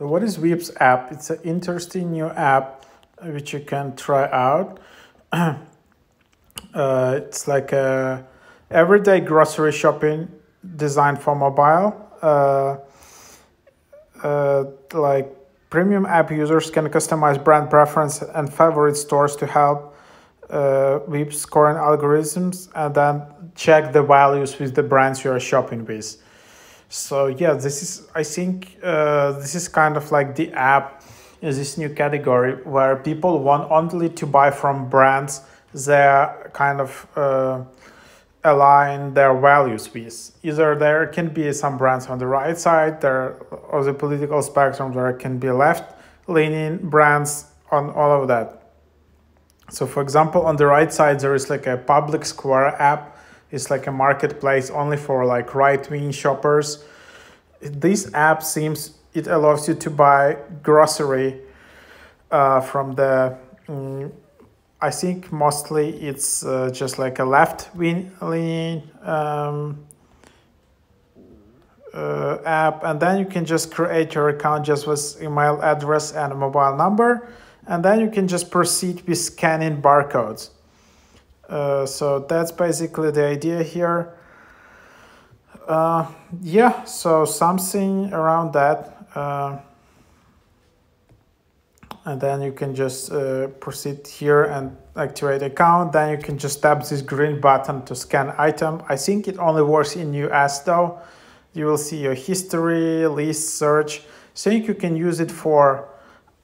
So what is Veebs app? It's an interesting new app uh, which you can try out. uh, it's like a everyday grocery shopping designed for mobile. Uh, uh, like premium app users can customize brand preference and favorite stores to help uh, Veebs scoring algorithms and then check the values with the brands you are shopping with. So yeah, this is I think uh, this is kind of like the app is this new category where people want only to buy from brands that kind of uh, align their values with. Either there can be some brands on the right side, there of the political spectrum, there can be left leaning brands on all of that. So for example, on the right side, there is like a public square app it's like a marketplace only for like right-wing shoppers. This app seems it allows you to buy grocery uh, from the. Um, I think mostly it's uh, just like a left-wing um, uh, app, and then you can just create your account just with email address and mobile number, and then you can just proceed with scanning barcodes. Uh, so that's basically the idea here. Uh, yeah, so something around that. Uh, and then you can just uh, proceed here and activate account. Then you can just tap this green button to scan item. I think it only works in US though. You will see your history, list, search. So think you can use it for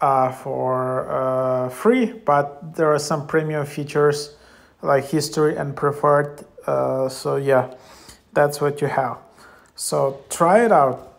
uh, for uh, free, but there are some premium features like history and preferred uh, so yeah that's what you have. So try it out